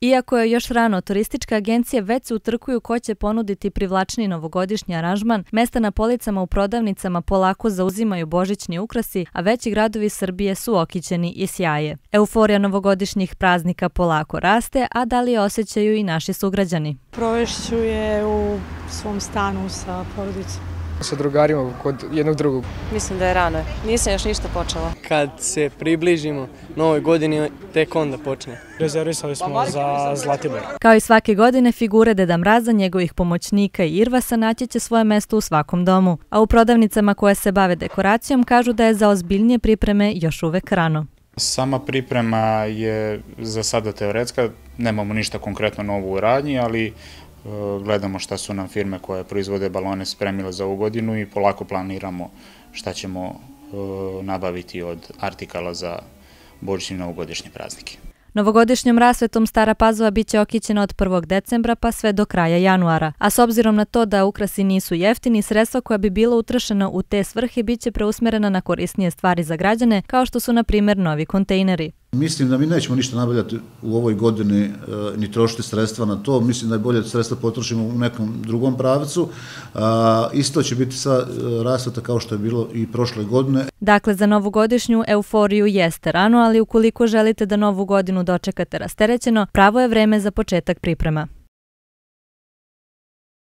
Iako je još rano, turističke agencije već se utrkuju ko će ponuditi privlačni novogodišnji aranžman, mesta na policama u prodavnicama polako zauzimaju božićni ukrasi, a veći gradovi Srbije su okićeni i sjaje. Euforija novogodišnjih praznika polako raste, a da li osjećaju i naši sugrađani? Provešću je u svom stanu sa porodicom sa drugarima kod jednog drugog. Mislim da je rano, nisam još ništa počela. Kad se približimo novoj godini, tek onda počne. Rezervisali smo za Zlatibor. Kao i svake godine, figure Deda Mraza, njegovih pomoćnika i Irvasa naći će svoje mesto u svakom domu. A u prodavnicama koje se bave dekoracijom kažu da je za ozbiljnije pripreme još uvek rano. Sama priprema je za sada teoretska, nemamo ništa konkretno novo u radnji, ali E, gledamo šta su nam firme koje proizvode balone spremile za ovu godinu i polako planiramo šta ćemo e, nabaviti od artikala za božićni novogodišnje praznike. Novogodišnjom rasvetom Stara Pazova biće okićena od 1. decembra pa sve do kraja januara. A s obzirom na to da ukrasi nisu jeftini, sredstva koja bi bila utrašena u te svrhe biće preusmerena na korisnije stvari za građane, kao što su, na primjer, novi kontejneri. Mislim da mi nećemo ništa nabavljati u ovoj godini e, ni trošiti sredstva na to. Mislim da je bolje da sredstva potrošimo u nekom drugom pravcu. E, isto će biti sa e, rasveta kao što je bilo i prošle godine. Dakle, za novogodišnju euforiju jeste rano, ali ukoliko želite da novu godinu dočekate rasterećeno, pravo je vreme za početak priprema.